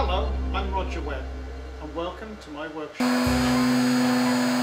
Hello, I'm Roger Webb and welcome to my workshop.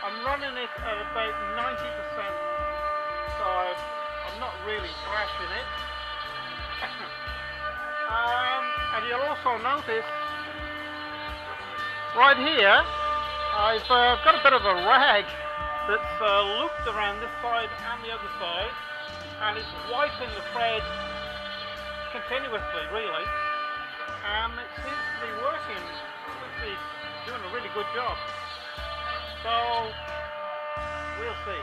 I'm running it at about 90%, so I'm not really thrashing it. Um, and you'll also notice right here, I've uh, got a bit of a rag that's uh, looped around this side and the other side, and it's wiping the thread continuously, really. And it seems to be working. It seems to be doing a really good job. So, we'll see.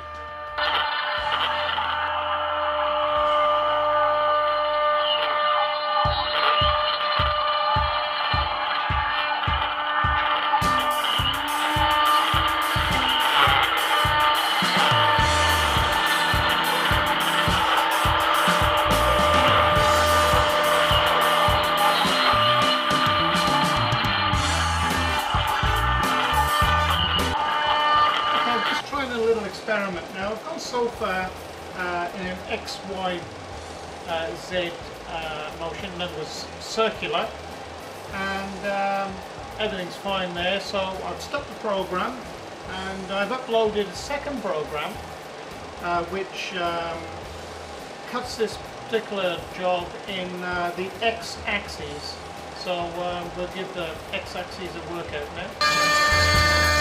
Experiment now. I've gone so far uh, in an X, Y, uh, Z uh, motion, in other words, circular, and um, everything's fine there. So I've stopped the program and I've uploaded a second program uh, which um, cuts this particular job in uh, the x-axis. So um, we'll give the x-axis a workout now.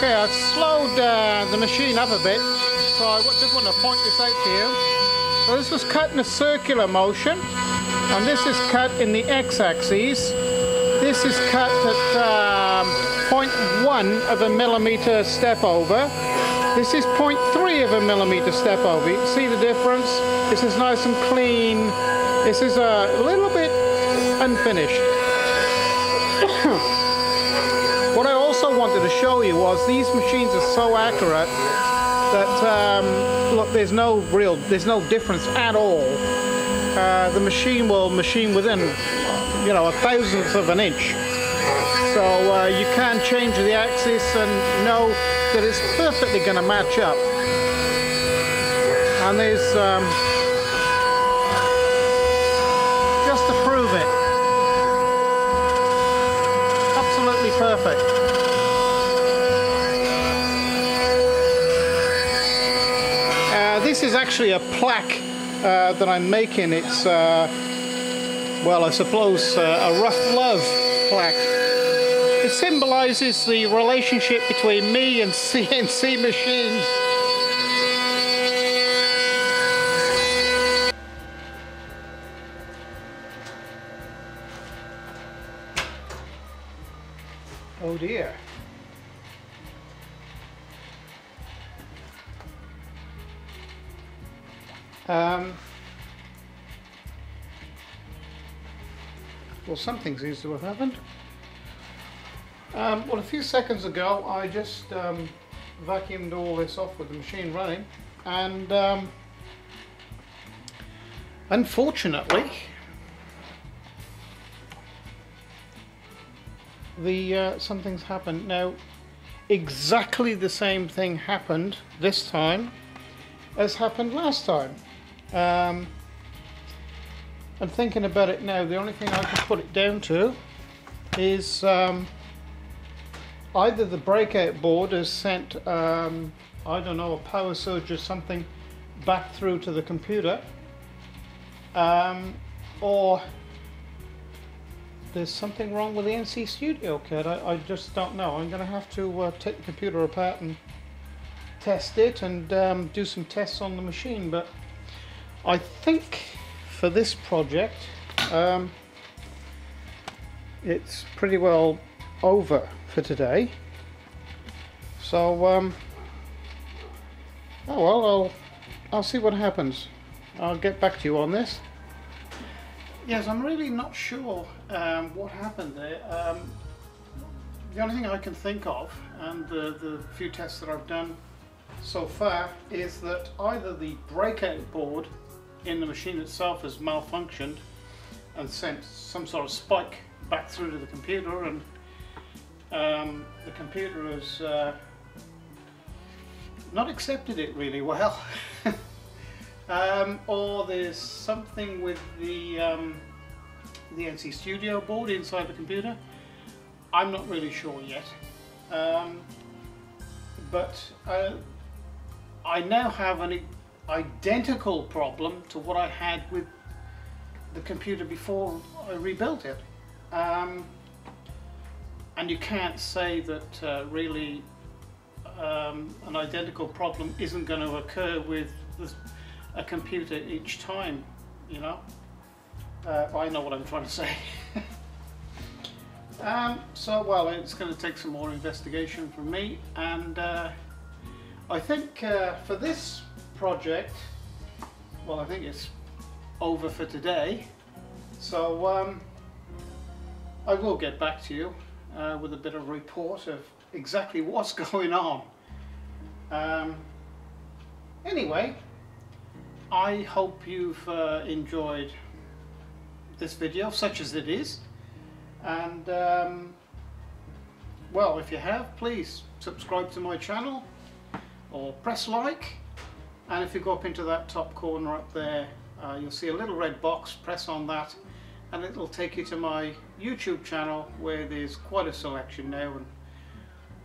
Okay, I've slowed uh, the machine up a bit, so I just want to point this out to you. So this was cut in a circular motion, and this is cut in the x-axis. This is cut at um, 0.1 of a millimeter step over. This is 0.3 of a millimeter step over. You can see the difference. This is nice and clean. This is a little bit unfinished. show you was these machines are so accurate that um, look, there's no real, there's no difference at all. Uh, the machine will machine within, you know, a thousandth of an inch. So uh, you can change the axis and know that it's perfectly going to match up. And there's um, just to prove it. Absolutely perfect. This is actually a plaque uh, that I'm making. It's, uh, well, I suppose uh, a rough love plaque. It symbolizes the relationship between me and CNC machines. Oh dear. Um, well, something seems to have happened. Um, well, a few seconds ago, I just um, vacuumed all this off with the machine running, and um, unfortunately, the uh, something's happened. Now, exactly the same thing happened this time as happened last time. Um, and thinking about it now, the only thing I can put it down to is um, either the breakout board has sent, um, I don't know, a power surge or something back through to the computer, um, or there's something wrong with the NC Studio kit. I, I just don't know. I'm going to have to uh, take the computer apart and test it and um, do some tests on the machine. But I think for this project, um, it's pretty well over for today. So, um, oh well, I'll, I'll see what happens. I'll get back to you on this. Yes, I'm really not sure um, what happened there. Um, the only thing I can think of, and the, the few tests that I've done so far, is that either the breakout board in the machine itself has malfunctioned and sent some sort of spike back through to the computer and um, the computer has uh, not accepted it really well. Um, or there's something with the um, the NC Studio board inside the computer. I'm not really sure yet. Um, but uh, I now have an identical problem to what I had with the computer before I rebuilt it. Um, and you can't say that uh, really um, an identical problem isn't going to occur with a computer each time, you know. Uh, I know what I'm trying to say. um, so, well, it's going to take some more investigation from me, and uh, I think uh, for this project, well, I think it's over for today. So, um, I will get back to you uh, with a bit of report of exactly what's going on. Um, anyway, I hope you've uh, enjoyed this video, such as it is. And, um, well, if you have, please subscribe to my channel or press like. And if you go up into that top corner up there, uh, you'll see a little red box, press on that and it'll take you to my YouTube channel where there's quite a selection now and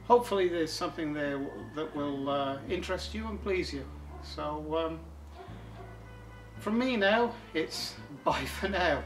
hopefully there's something there that will uh, interest you and please you. So um, from me now, it's bye for now.